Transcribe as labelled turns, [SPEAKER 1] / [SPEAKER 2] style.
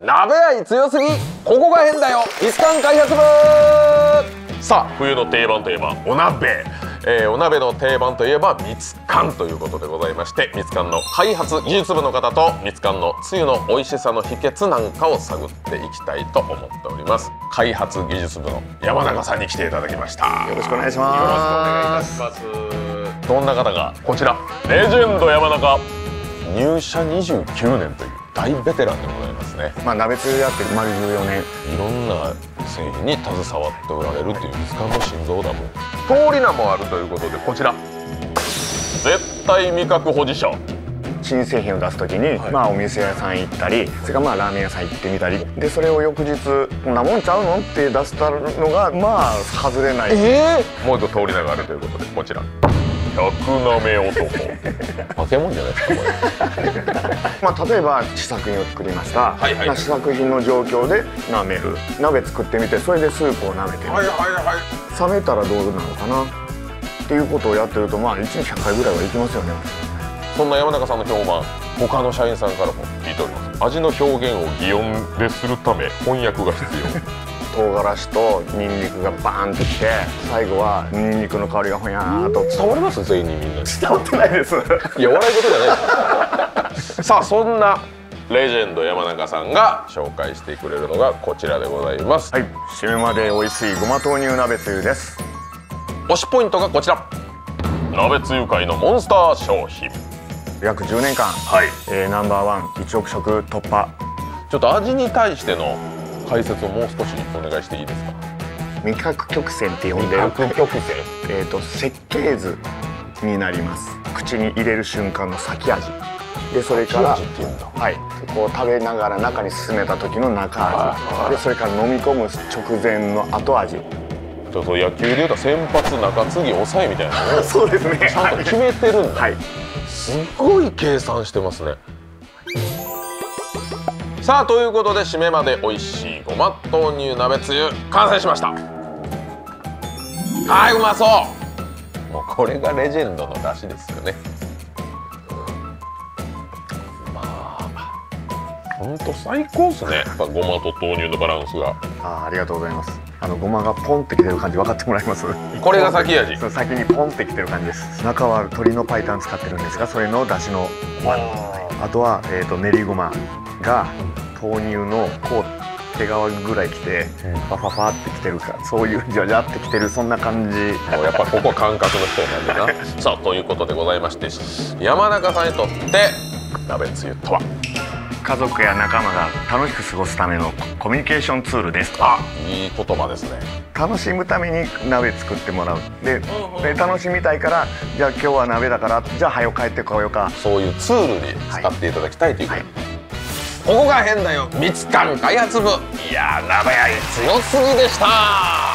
[SPEAKER 1] 鍋愛強すぎ。ここが変だよ。ミスカン開発部さあ冬の定番といえばお鍋。えー、お鍋の定番といえばミツカンということでございましてミツカンの開発技術部の方とミツカンのつゆの美味しさの秘訣なんかを探っていきたいと思っております。開発技術部の山中さんに来ていただきました。
[SPEAKER 2] よろしくお願いします。
[SPEAKER 1] よろしくお願いいたします。どんな方が？こちら。レジェンド山中。入社29年という大ベテランでございますね。
[SPEAKER 2] まあ鍋つゆやって丸14年。
[SPEAKER 1] いろんな製品に携わっておられるっていうミツカンの心臓だもん。通り名もあるということでこちら。絶対味覚保持者。
[SPEAKER 2] 新製品を出す時に、はい、まあお店屋さん行ったりそれからまあラーメン屋さん行ってみたり。でそれを翌日「こんなもんちゃうの?」って出したのがまあ外れない、
[SPEAKER 1] えー、もう一個通り名があるということでこちら百なめ男。化け物じゃないですかこれ
[SPEAKER 2] まあ例えば試作品を作りました、はいはい、試作品の状況で舐める。鍋作ってみてそれでスープを舐めてみる、はいはいはい、冷めたらどうなのかな？っていうことをやってるとまあ1日100回ぐらいはいきますよね。
[SPEAKER 1] そんな山中さんの評判他の社員さんからも聞いております。味の表現を擬音でするため翻訳が必要
[SPEAKER 2] 唐辛子とニンニクがバーンってきて最後はニンニクの香りがほやーと。
[SPEAKER 1] 伝わります？全員に。みんな
[SPEAKER 2] 伝わってないです。
[SPEAKER 1] いや笑い事じゃない。さあそんなレジェンド山中さんが紹介してくれるのがこちらでございます。
[SPEAKER 2] はい。締めまで美味しいごま豆乳鍋つゆです。
[SPEAKER 1] 推しポイントがこちら。鍋つゆ界のモンスター商品。
[SPEAKER 2] 約10年間、はい。えー、ナンバーワン1億食突破。
[SPEAKER 1] ちょっと味に対しての解説をもう少しお願いしていいですか？
[SPEAKER 2] 味覚曲線って呼んでる。
[SPEAKER 1] 味覚曲線？
[SPEAKER 2] えっ、と設計図になります。口に入れる瞬間の先味。でそれからはい。こう食べながら中に進めた時の中味。でそれから飲み込む直前の後味。
[SPEAKER 1] そうそう野球でいうと先発中継ぎ抑えみたいなのを
[SPEAKER 2] そうですね。
[SPEAKER 1] ちゃんと決めてるんだ、はい、すごい計算してますねさあということで締めまで美味しいごま豆乳鍋つゆ完成しました。はいうまそう。もうこれがレジェンドの出汁ですよね。まあほんと最高っすね。やっぱごまと豆乳のバランスが。
[SPEAKER 2] あありがとうございます。あのごまがポンってきてる感じ分かってもらえます。
[SPEAKER 1] これが先味。
[SPEAKER 2] そう先にポンってきてる感じです。中は鶏の白湯使ってるんですがそれの出汁のあとは、えーと練りごまが豆乳のこう手側ぐらい来て、うん、ファファファってきてるかそういうじゃじゃってきてるそんな感じ。
[SPEAKER 1] やっぱここ感覚の人なんだな。さあということでございまして山中さんにとって鍋つゆとは？
[SPEAKER 2] 家族や仲間が楽しく過ごすためのコミュニケーションツールです。
[SPEAKER 1] あいい言葉ですね。
[SPEAKER 2] 楽しむために鍋作ってもらう。でで楽しみたいからじゃあ今日は鍋だからじゃあ早く帰ってこようか。
[SPEAKER 1] そういうツールに使っていただきたいということ、はいはいここが変だよ。ミツカン開発部。いやー鍋愛強すぎでした。